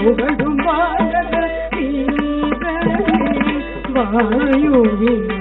புகழும் வாயுவின்